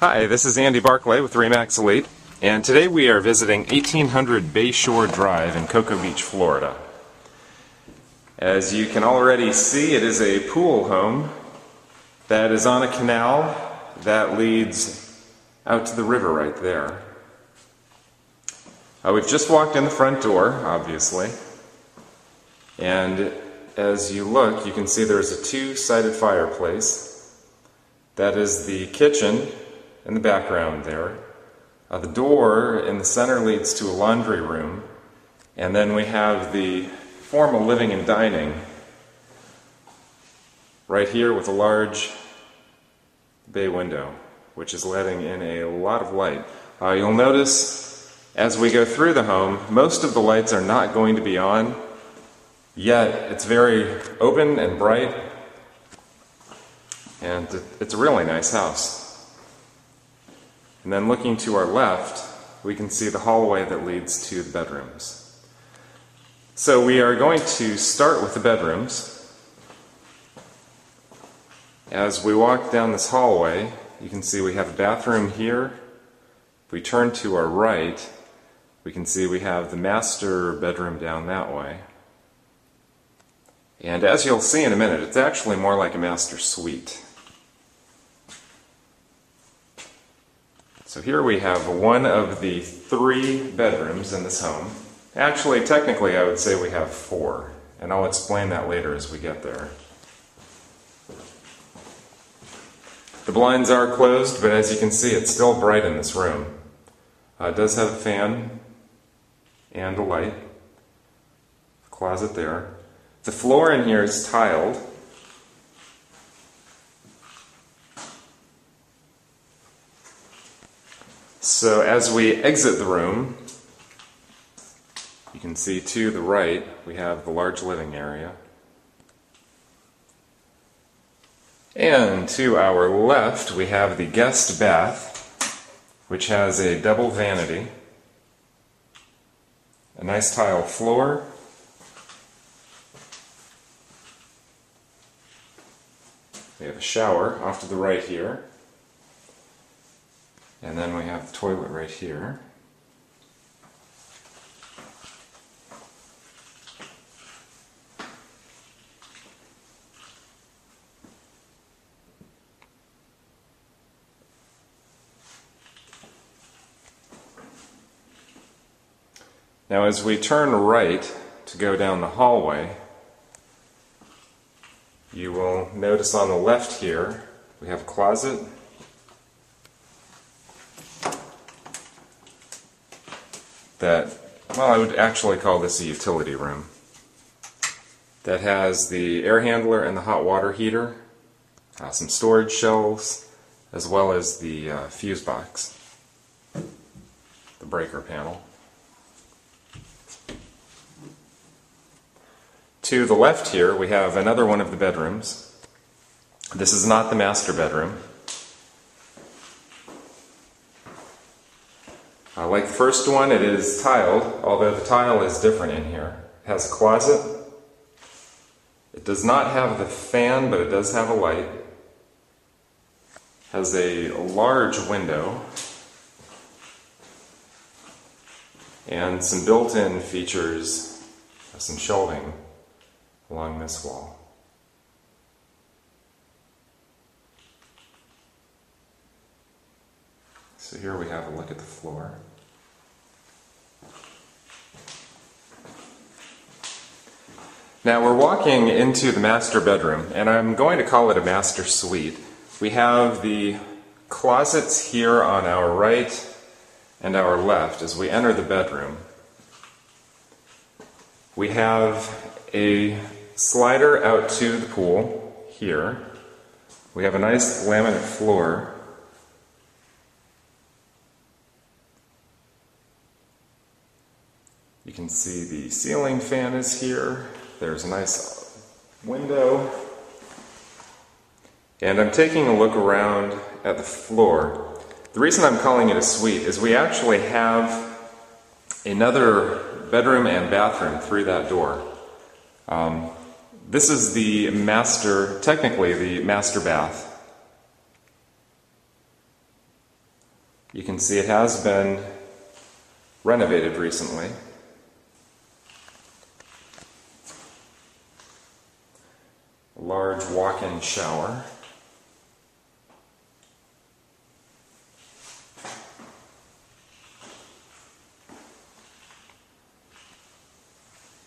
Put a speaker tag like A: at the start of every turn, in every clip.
A: Hi, this is Andy Barclay with Remax Elite, and today we are visiting 1800 Bayshore Drive in Cocoa Beach, Florida. As you can already see, it is a pool home that is on a canal that leads out to the river right there. Uh, we've just walked in the front door, obviously, and as you look, you can see there's a two-sided fireplace. That is the kitchen in the background there. Uh, the door in the center leads to a laundry room, and then we have the formal living and dining right here with a large bay window, which is letting in a lot of light. Uh, you'll notice as we go through the home, most of the lights are not going to be on, yet it's very open and bright, and it's a really nice house. And then looking to our left, we can see the hallway that leads to the bedrooms. So we are going to start with the bedrooms. As we walk down this hallway, you can see we have a bathroom here. If we turn to our right, we can see we have the master bedroom down that way. And as you'll see in a minute, it's actually more like a master suite. So here we have one of the three bedrooms in this home. Actually, technically, I would say we have four, and I'll explain that later as we get there. The blinds are closed, but as you can see, it's still bright in this room. Uh, it does have a fan and a light. Closet there. The floor in here is tiled, So as we exit the room, you can see to the right we have the large living area. And to our left we have the guest bath, which has a double vanity, a nice tile floor, we have a shower off to the right here. And then we have the toilet right here. Now as we turn right to go down the hallway, you will notice on the left here we have a closet that, well, I would actually call this a utility room. That has the air handler and the hot water heater, uh, some storage shelves, as well as the uh, fuse box, the breaker panel. To the left here, we have another one of the bedrooms. This is not the master bedroom. Uh, like the first one, it is tiled, although the tile is different in here. It has a closet. It does not have the fan, but it does have a light. Has a large window. And some built-in features, some shelving along this wall. So here we have a look at the floor. Now we're walking into the master bedroom, and I'm going to call it a master suite. We have the closets here on our right and our left as we enter the bedroom. We have a slider out to the pool here. We have a nice laminate floor You can see the ceiling fan is here. There's a nice window. And I'm taking a look around at the floor. The reason I'm calling it a suite is we actually have another bedroom and bathroom through that door. Um, this is the master, technically the master bath. You can see it has been renovated recently. Large walk-in shower.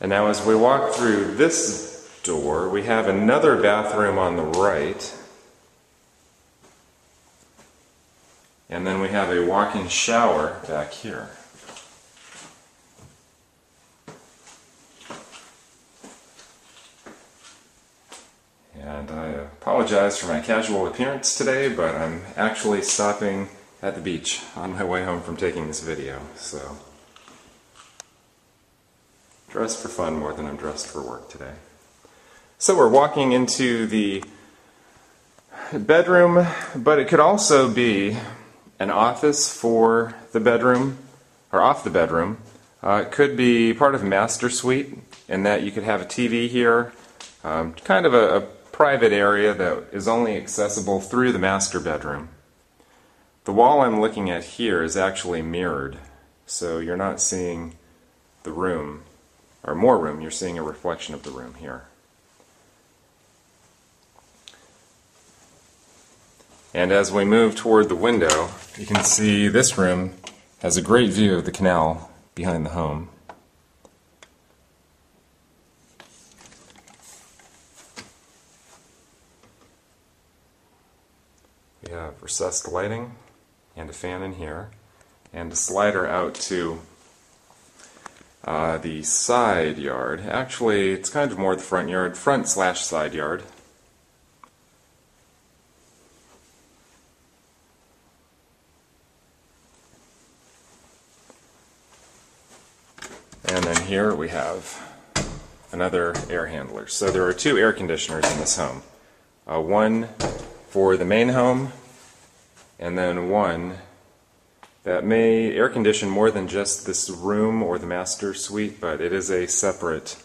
A: And now as we walk through this door, we have another bathroom on the right. And then we have a walk-in shower back here. And I apologize for my casual appearance today, but I'm actually stopping at the beach on my way home from taking this video, so dressed for fun more than I'm dressed for work today. So we're walking into the bedroom, but it could also be an office for the bedroom, or off the bedroom. Uh, it could be part of a master suite in that you could have a TV here, um, kind of a, a private area that is only accessible through the master bedroom. The wall I'm looking at here is actually mirrored, so you're not seeing the room, or more room, you're seeing a reflection of the room here. And as we move toward the window, you can see this room has a great view of the canal behind the home. We have recessed lighting and a fan in here, and a slider out to uh, the side yard. Actually, it's kind of more the front yard, front slash side yard. And then here we have another air handler. So there are two air conditioners in this home. Uh, one for the main home, and then one that may air condition more than just this room or the master suite, but it is a separate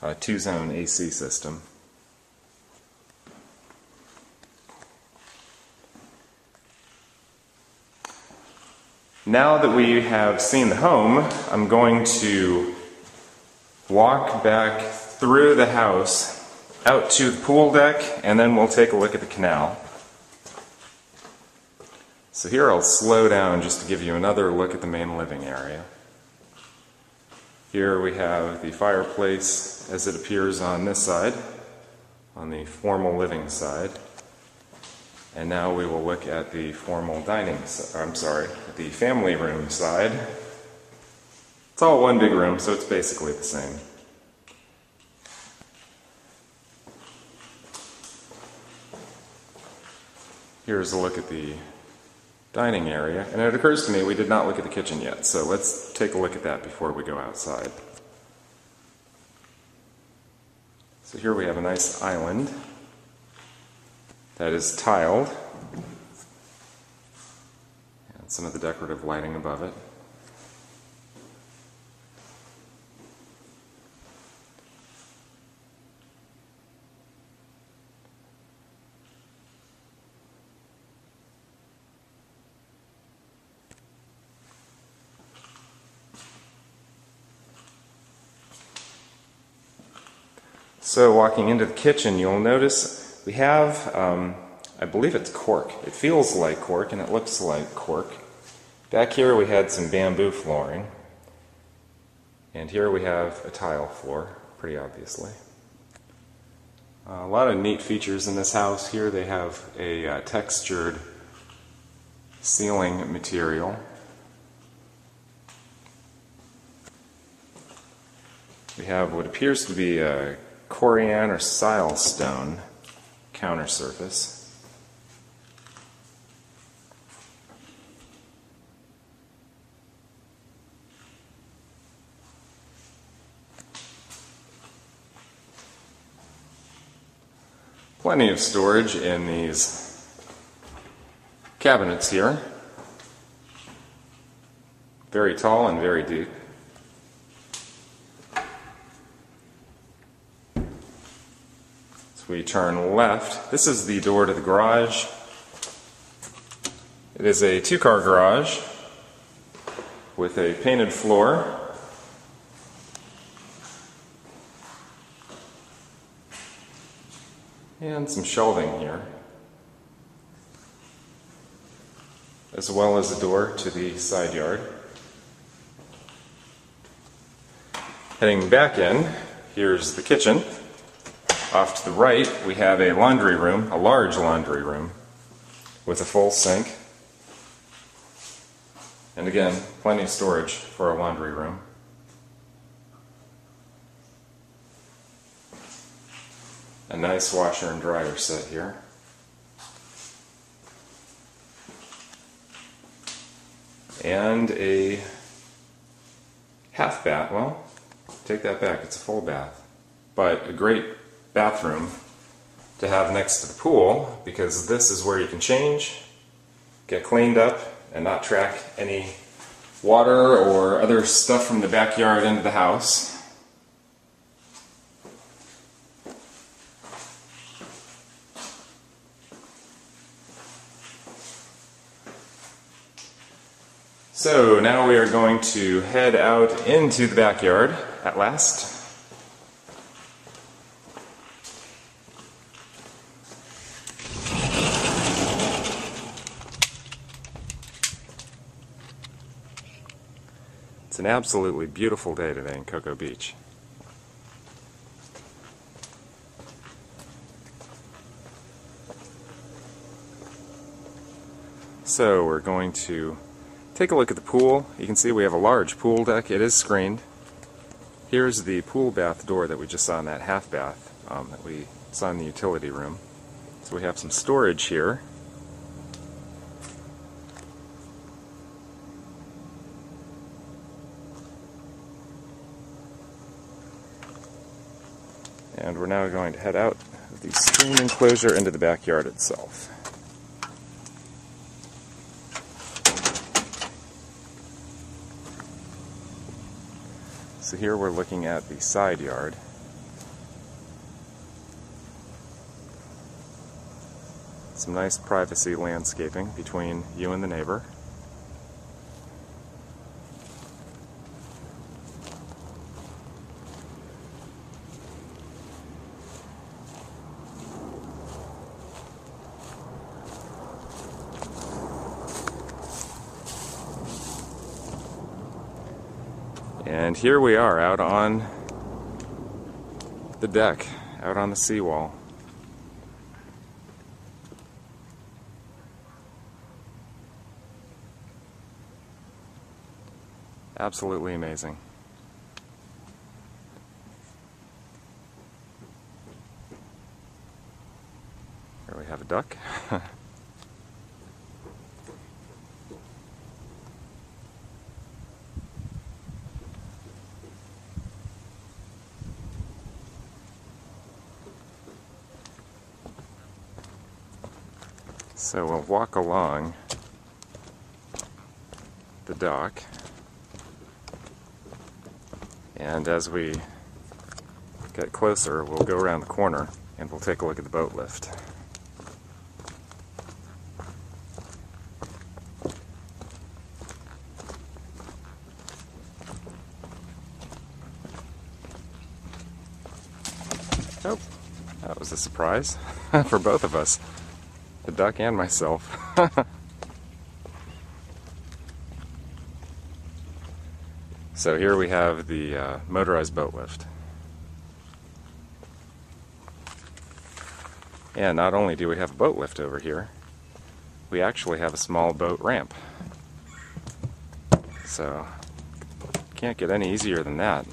A: uh, two-zone AC system. Now that we have seen the home, I'm going to walk back through the house out to the pool deck and then we'll take a look at the canal. So here I'll slow down just to give you another look at the main living area. Here we have the fireplace as it appears on this side, on the formal living side. And now we will look at the formal dining, I'm sorry, the family room side. It's all one big room, so it's basically the same. Here's a look at the dining area, and it occurs to me we did not look at the kitchen yet, so let's take a look at that before we go outside. So here we have a nice island that is tiled, and some of the decorative lighting above it. So walking into the kitchen, you'll notice we have, um, I believe it's cork. It feels like cork and it looks like cork. Back here we had some bamboo flooring. And here we have a tile floor, pretty obviously. Uh, a lot of neat features in this house. Here they have a uh, textured ceiling material. We have what appears to be a Corian or silestone counter surface. Plenty of storage in these cabinets here. Very tall and very deep. We turn left, this is the door to the garage. It is a two car garage with a painted floor. And some shelving here. As well as a door to the side yard. Heading back in, here's the kitchen. Off to the right, we have a laundry room, a large laundry room, with a full sink. And again, plenty of storage for a laundry room. A nice washer and dryer set here. And a half bath. Well, take that back, it's a full bath. But a great bathroom to have next to the pool because this is where you can change, get cleaned up, and not track any water or other stuff from the backyard into the house. So now we are going to head out into the backyard at last. It's an absolutely beautiful day today in Cocoa Beach. So we're going to take a look at the pool. You can see we have a large pool deck. It is screened. Here's the pool bath door that we just saw in that half bath um, that we saw in the utility room. So we have some storage here. And we're now going to head out of the screen enclosure into the backyard itself. So here we're looking at the side yard. Some nice privacy landscaping between you and the neighbor. And here we are out on the deck, out on the seawall. Absolutely amazing. Here we have a duck. So we'll walk along the dock, and as we get closer, we'll go around the corner and we'll take a look at the boat lift. Oh, that was a surprise for both of us the duck and myself. so here we have the uh, motorized boat lift. And not only do we have a boat lift over here, we actually have a small boat ramp. So, can't get any easier than that.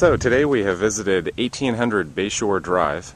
A: So today we have visited 1800 Bayshore Drive.